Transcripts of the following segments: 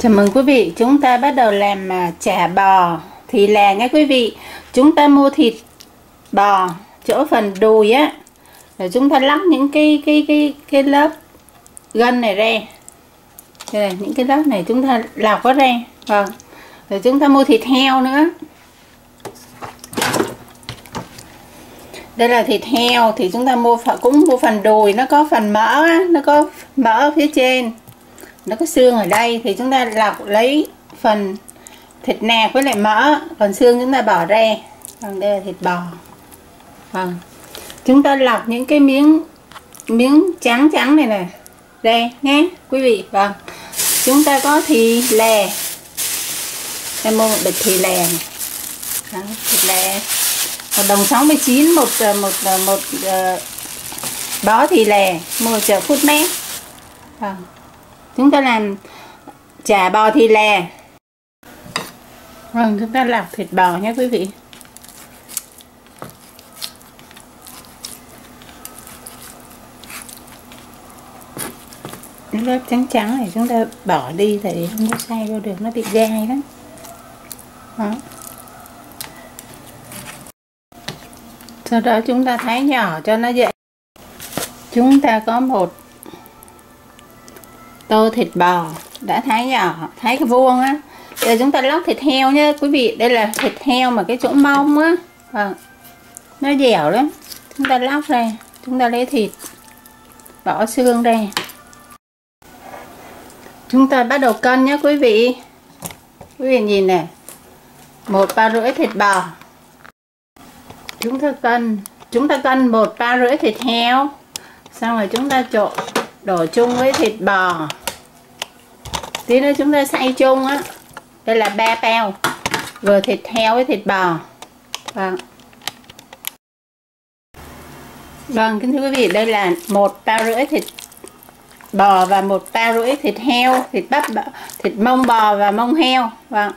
Chào mừng quý vị, chúng ta bắt đầu làm à, chả bò thì là nha quý vị. Chúng ta mua thịt bò chỗ phần đùi á, rồi chúng ta lóc những cái cái cái cái lớp gân này ra. Đây, những cái lớp này chúng ta lọc nó ra. Vâng. Rồi chúng ta mua thịt heo nữa. Đây là thịt heo thì chúng ta mua cũng mua phần đùi nó có phần mỡ á, nó có mỡ ở phía trên nó có xương ở đây thì chúng ta lọc lấy phần thịt nạc với lại mỡ. Còn xương chúng ta bỏ ra còn đây là thịt bò. Vâng. Chúng ta lọc những cái miếng miếng trắng trắng này này đây nhé quý vị. Vâng. Chúng ta có thì lè. Em mua một bịch thì lè này. Đó, thịt lè. Một đồng 69 một ờ, một ờ, một, một uh, bó thì lè mua chợ phút mét vâng chúng ta làm chả bò thì lè. Vâng chúng ta làm thịt bò nhé quý vị. Cái lớp trắng trắng này chúng ta bỏ đi thì không có xay vô được, nó bị dai lắm. Đó. Sau đó chúng ta thái nhỏ cho nó dễ chúng ta có một tô thịt bò. Đã thái nhỏ ờ, thái cái vuông á. Giờ chúng ta lóc thịt heo nhé quý vị. Đây là thịt heo mà cái chỗ mông á. Vâng nó dẻo lắm. Chúng ta lóc ra, chúng ta lấy thịt, bỏ xương ra. Chúng ta bắt đầu cân nhé quý vị. Quý vị nhìn này một ba rưỡi thịt bò. Chúng ta cân, chúng ta cân một ba rưỡi thịt heo. Xong rồi chúng ta trộn đổ chung với thịt bò tí nữa chúng ta xay chung á. Đây là ba bao. Vừa thịt heo với thịt bò. Vâng. Vâng kính thưa quý vị, đây là một bao rưỡi thịt bò và một bao rưỡi thịt heo, thịt bắp thịt mông bò và mông heo. Vâng.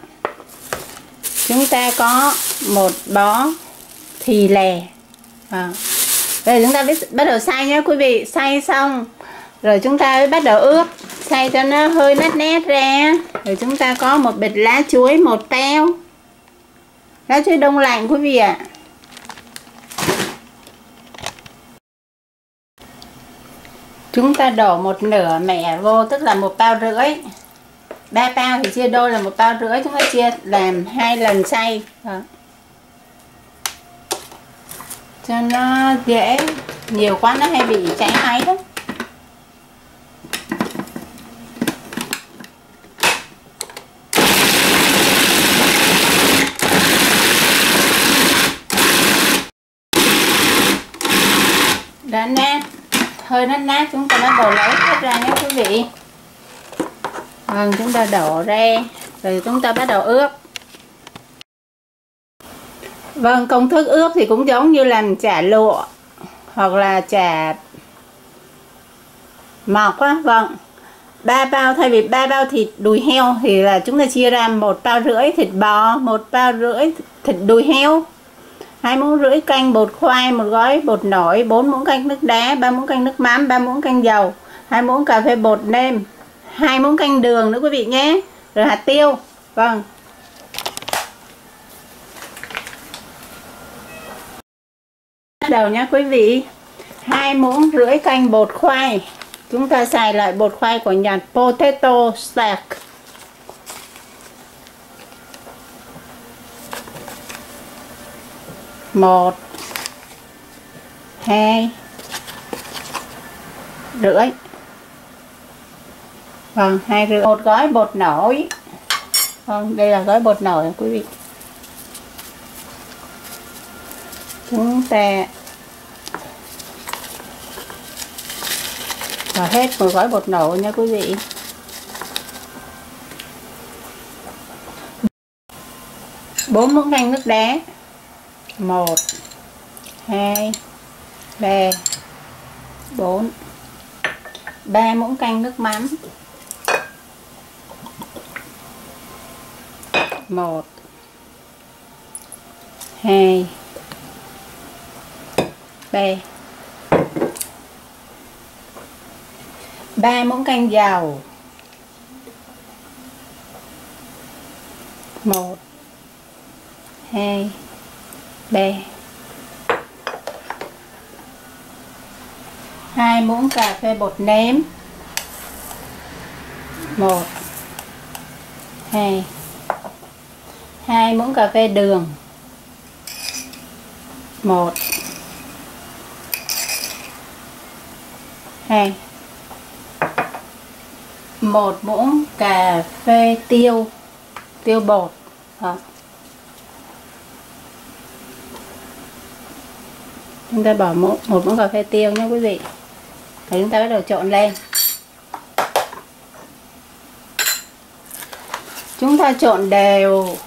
Chúng ta có một bó thì lè. Vâng. Bây chúng ta bắt đầu xay nhé quý vị. Xay xong, rồi chúng ta mới bắt đầu ướp xay cho nó hơi nát nét ra. Rồi chúng ta có một bịch lá chuối, một teo. Lá chuối đông lạnh quý vị ạ. Chúng ta đổ một nửa mẻ vô, tức là một bao rưỡi. Ba bao thì chia đôi là một bao rưỡi, chúng ta chia làm hai lần xay. Đó. cho nó dễ, nhiều quá nó hay bị cháy máy đó đã nát. Hơi nó nát, chúng ta bắt đầu lấy hết ra nhé quý vị. Vâng chúng ta đổ ra. Rồi chúng ta bắt đầu ướp. Vâng công thức ướp thì cũng giống như làm chả lụa hoặc là chả mọc á. Vâng ba bao, thay vì ba bao thịt đùi heo thì là chúng ta chia ra một bao rưỡi thịt bò, một bao rưỡi thịt đùi heo hai muỗng rưỡi canh bột khoai, một gói bột nổi, bốn muỗng canh nước đá, ba muỗng canh nước mắm, ba muỗng canh dầu, hai muỗng cà phê bột nêm, hai muỗng canh đường nữa quý vị nhé, rồi hạt tiêu. Vâng. Bắt đầu nhé quý vị. Hai muỗng rưỡi canh bột khoai. Chúng ta xài lại bột khoai của Nhật, potato stack một, hai, rưỡi. Vâng hai rưỡi. Một gói bột nổi. Vâng đây là gói bột nổi, quý vị. Chúng ta và hết một gói bột nổi nha, quý vị. Bốn muỗng canh nước đá. 1 2 3 4 3 muỗng canh nước mắm. 1 2 3 3 muỗng canh dầu. 1 2 bè hai muỗng cà phê bột nêm một. Hai. Hai muỗng cà phê đường. Một. Hai. Một muỗng cà phê tiêu tiêu bột. Đó. Chúng ta bỏ một, một muỗng cà phê tiêu nhé quý vị. Và chúng ta bắt đầu trộn lên. Chúng ta trộn đều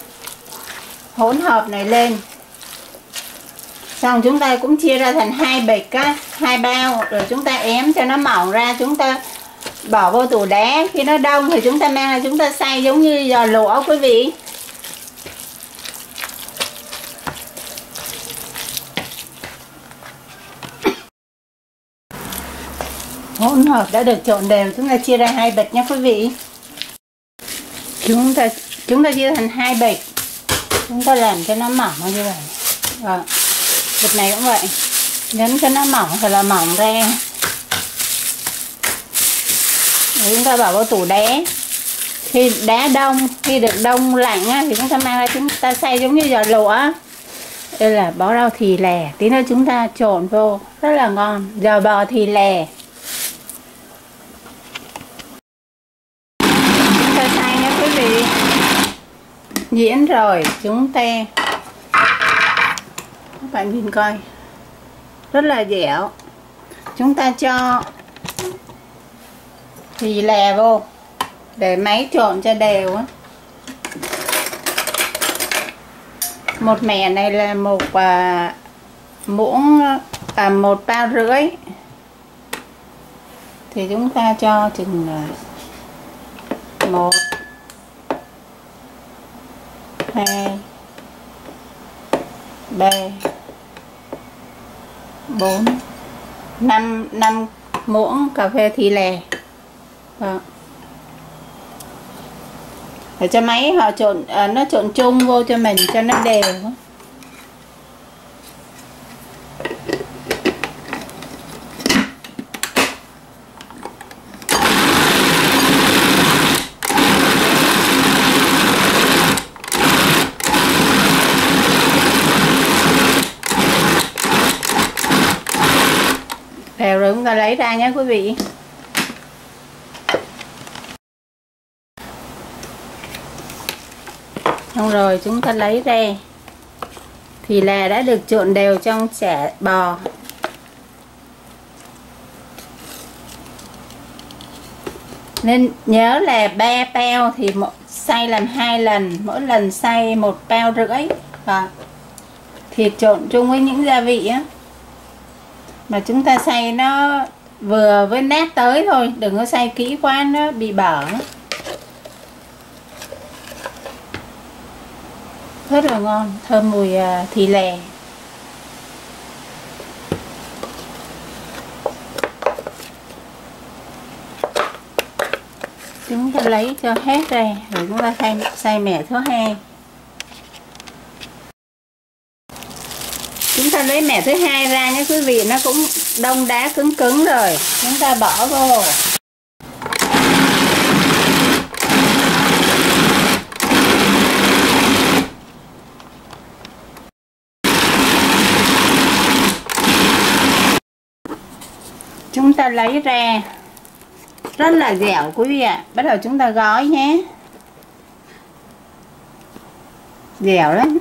hỗn hợp này lên. Xong chúng ta cũng chia ra thành hai bịch á hai bao. Rồi chúng ta ém cho nó mỏng ra chúng ta bỏ vô tủ đá. Khi nó đông thì chúng ta mang ra chúng ta xay giống như giò lụa quý vị. Hỗn hợp đã được trộn đều. Chúng ta chia ra hai bịch nhé quý vị. Chúng ta chúng ta chia thành hai bịch. Chúng ta làm cho nó mỏng như vậy. À, bịch này cũng vậy. Nhấn cho nó mỏng thật là mỏng ra. Rồi chúng ta bỏ vào tủ đá. Khi đá đông khi được đông lạnh á, thì chúng ta mang ra chúng ta xay giống như giò lụa. Đây là bó rau thì lè. Tí nữa chúng ta trộn vô. Rất là ngon. Giò bò thì lè chúng ta xay nha quý vị diễn rồi chúng ta. Các bạn nhìn coi. Rất là dẻo. Chúng ta cho thì lè vô để máy trộn cho đều á. Một mẻ này là một à, muỗng à, một bao rưỡi. Thì chúng ta cho chừng à, một hai ba bốn năm năm muỗng cà phê thì lè đó. để cho máy họ trộn à, nó trộn chung vô cho mình cho nó đều đều rồi chúng ta lấy ra nhé, quý vị. Xong rồi chúng ta lấy ra. Thì là đã được trộn đều trong chả bò. Nên nhớ là ba bao thì một xay làm hai lần, mỗi lần xay một bao rưỡi. Và thịt trộn chung với những gia vị á mà chúng ta xay nó vừa với nát tới thôi, đừng có xay kỹ quá, nó bị bở rất là ngon, thơm mùi à, thì lè. Chúng ta lấy cho hết ra, rồi chúng ta xay xay mẻ thứ hai. Chúng ta lấy mẻ thứ hai ra nhé quý vị, nó cũng đông đá cứng cứng rồi. Chúng ta bỏ vô. Chúng ta lấy ra. Rất là dẻo quý vị ạ. Bắt đầu chúng ta gói nhé. Dẻo lắm.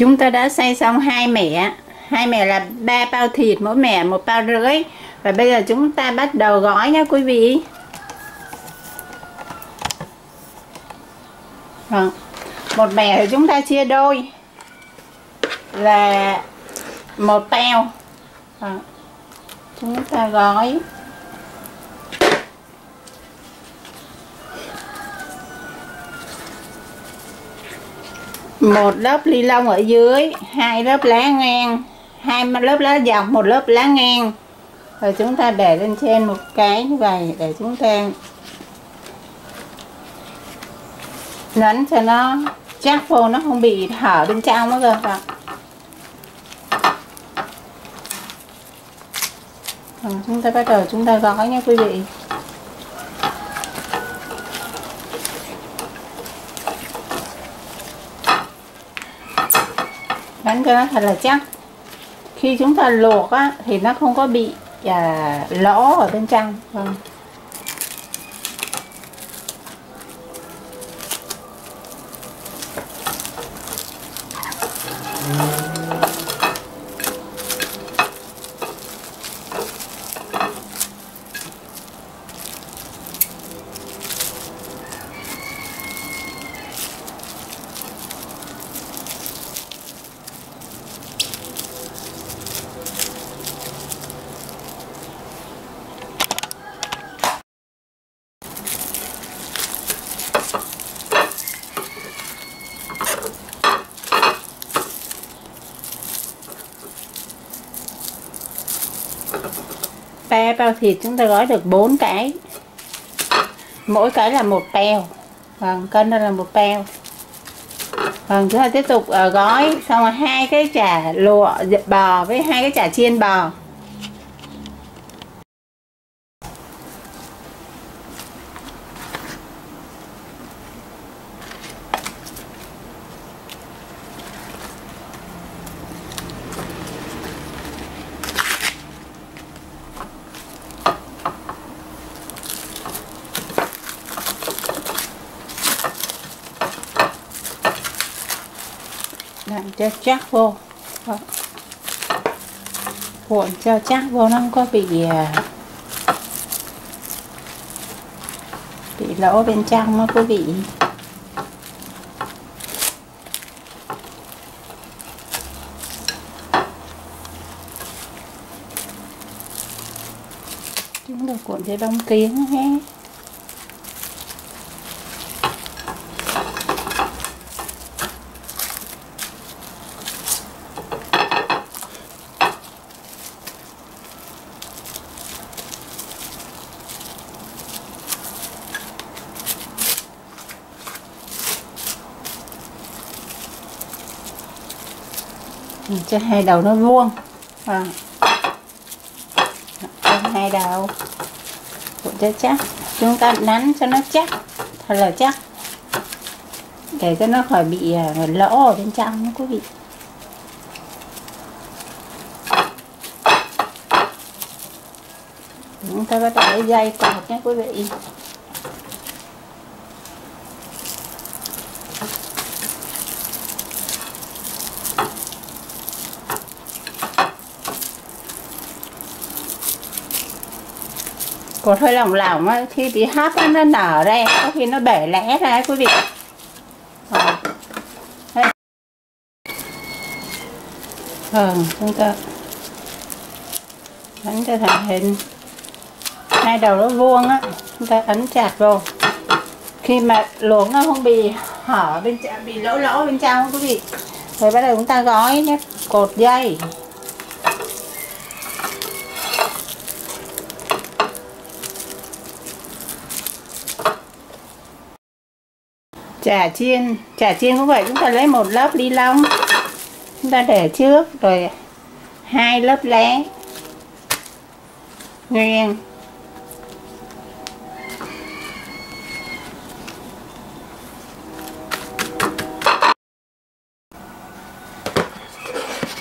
Chúng ta đã xay xong hai mẻ. Hai mẻ là ba bao thịt, mỗi mẻ một bao rưỡi. Và bây giờ chúng ta bắt đầu gói nhé quý vị. Vâng. một mẻ thì chúng ta chia đôi là một bao. Vâng. chúng ta gói. một lớp ly lông ở dưới, hai lớp lá ngang, hai lớp lá dọc, một lớp lá ngang. Rồi chúng ta để lên trên một cái như vậy để chúng ta nắn cho nó chắc vô, nó không bị hở bên trong nữa cơ rồi chúng ta bắt đầu chúng ta gói nha quý vị. Đánh cho nó thật là chắc khi chúng ta luộc á thì nó không có bị à, lỗ ở bên trong vâng. Pe bao thịt chúng ta gói được 4 cái. Mỗi cái là một peo. Vâng cân đây là một peo. Vâng chúng ta tiếp tục ờ, gói xong rồi hai cái chả lụa, bò với hai cái chả chiên bò. Chắc vô. Đó. cuộn cho chắc vô, nó không có bị à, bị lỗ bên trong, nó có bị. Chúng ta cuộn cho bông kiến hết. Ừ, cho hai đầu nó vuông. À. cho hai đầu cuộn cho chắc. Chúng ta nắn cho nó chắc, thật là chắc. Để cho nó khỏi bị à, lỗ ở bên trong nha quý vị. Chúng ta bắt đầu dây cột nhé quý vị. Cột hơi lỏng lỏng á, khi bị hấp nó nở ra có khi nó bể lẽ ra quý vị. Rồi. Vâng chúng ta ấn cho thành hình. Hai đầu nó vuông á chúng ta ấn chặt vô. Khi mà luống nó không bị hở bên bị lỗ lỗ bên trong quý vị. Rồi bắt đầu chúng ta gói nhé cột dây. Chả chiên chả chiên cũng vậy chúng ta lấy một lớp ni lông. Chúng ta để trước, rồi hai lớp lá nguyên.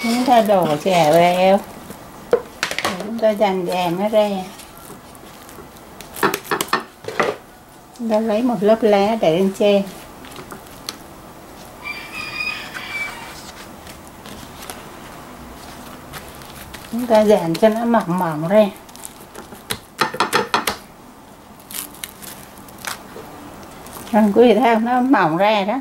Chúng ta đổ chả vào. Chúng ta dành dàn nó ra. Chúng ta lấy một lớp lá để lên trên. Ta dàn cho nó mỏng mỏng ra. Rồi quý vị thấy không? Nó mỏng ra đó.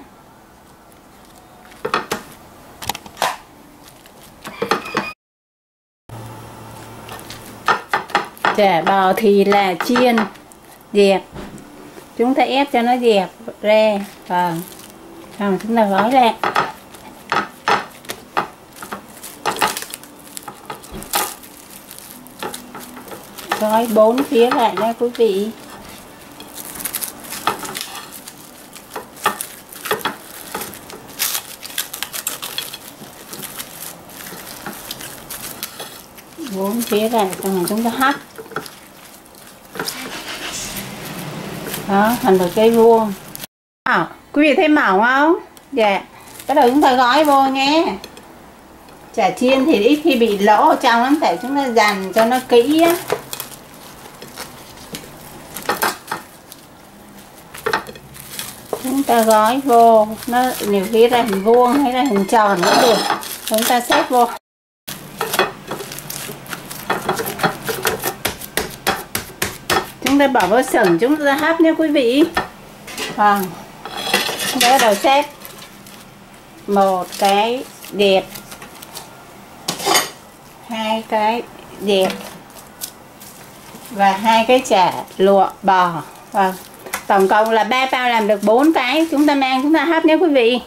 Chả bò thì là chiên, dẹp. Chúng ta ép cho nó dẹp ra. Vâng. Xong chúng ta gói ra. gói bốn phía lại nha quý vị. Bốn phía lại cho rồi chúng ta hấp đó thành được cây vuông à, quý vị thấy màu không? Dạ. Yeah. bắt đầu chúng ta gói vô nhé. Chả chiên thì ít khi bị lỗ ở trong lắm tại chúng ta dàn cho nó kỹ á. Ta gói vô, nó nhiều khi ra hình vuông hay là hình tròn cũng được. Chúng ta xếp vô. Chúng ta bỏ vào sừng chúng ta hấp nha quý vị. Vâng. Chúng ta bắt đầu xếp. Một cái đẹp hai cái đẹp và hai cái chả lụa bò. Vâng tổng cộng là ba bao làm được bốn cái chúng ta mang chúng ta hấp nhé quý vị.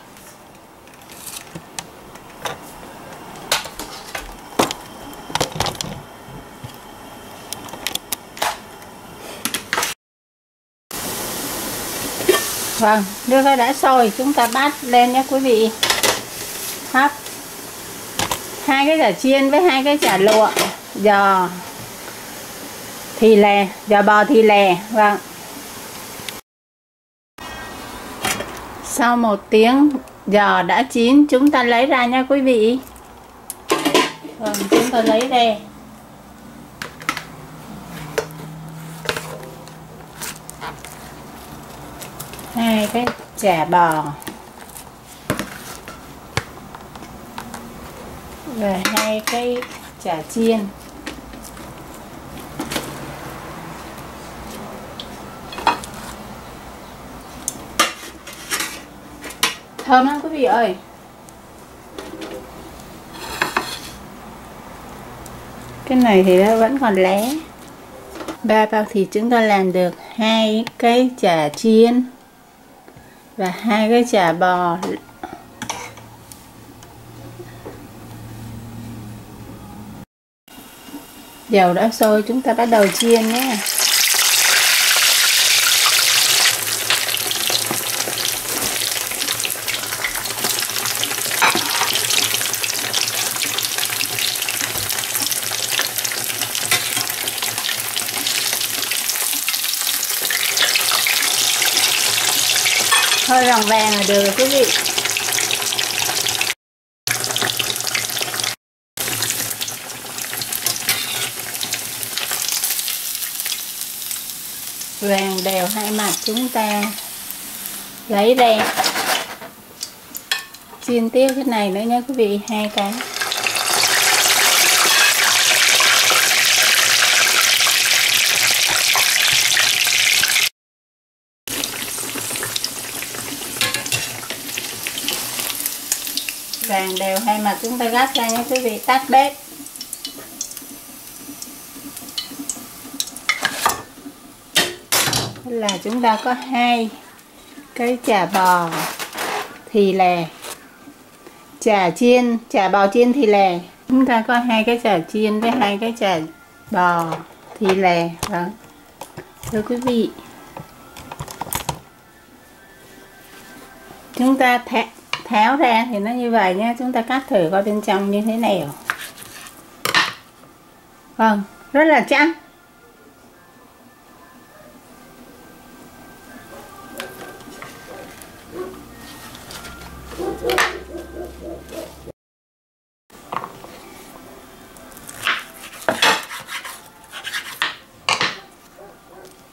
Vâng, nước đã sôi chúng ta bắt lên nhé quý vị. Hấp. Hai cái chả chiên với hai cái chả lụa. Giò. Thì lè giò bò thì lè vâng. Sau một tiếng giò đã chín, chúng ta lấy ra nha quý vị. Vâng chúng ta lấy đây. Hai cái chả bò. Và hai cái chả chiên. Thơm lắm quý vị ơi. Cái này thì nó vẫn còn lé. Ba bao thì chúng ta làm được hai cái chả chiên và hai cái chả bò. Dầu đã sôi, chúng ta bắt đầu chiên nhé hơi vàng vàng là được, quý vị. Vàng đều hai mặt chúng ta. Lấy ra chiên tiếp cái này nữa nha quý vị, hai cái. Vàng đều hay mà chúng ta gắp ra nha quý vị tắt bếp. Là chúng ta có hai cái chả bò thì lè chả chiên chả bò chiên thì lè. Chúng ta có hai cái chả chiên với hai cái chả bò thì lè đó. Thưa quý vị chúng ta tháo, tháo ra thì nó như vậy nha. Chúng ta cắt thử coi bên trong như thế nào. Vâng rất là trắng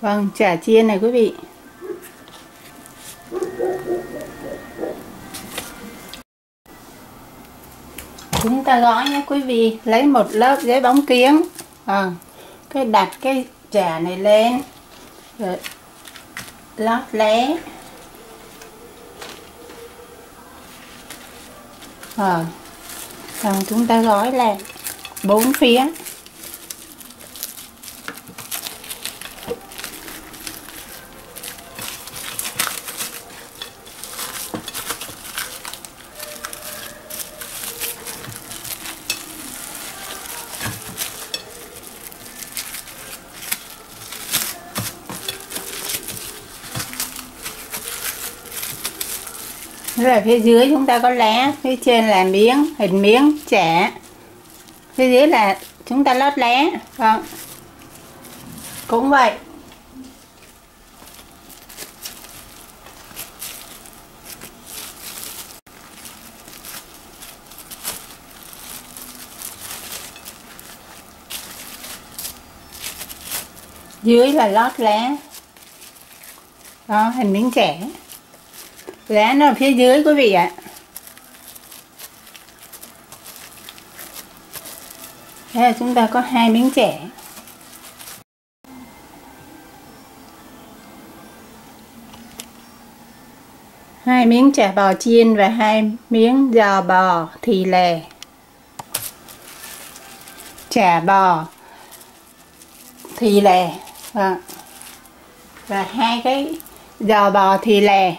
Vâng, chả chiên này quý vị. Chúng ta gói nhé quý vị. Lấy một lớp giấy bóng kiến à, Cái đặt cái chả này lên. Rồi Lót lé. À, Xong chúng ta gói lại bốn phía. Rồi phía dưới chúng ta có lá, phía trên là miếng, hình miếng, chả. Phía dưới là chúng ta lót lá vâng. Cũng vậy. Dưới là lót lá. Đó, hình miếng trẻ lá nó ở phía dưới quý vị ạ. Thế là chúng ta có hai miếng trẻ hai miếng chả bò chiên và hai miếng giò bò thì lè. Chả bò thì lè. Và, và hai cái giò bò thì lè.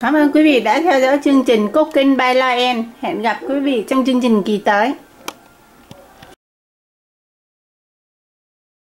Cảm ơn quý vị đã theo dõi chương trình Cooking by Loen. Hẹn gặp quý vị trong chương trình kỳ tới.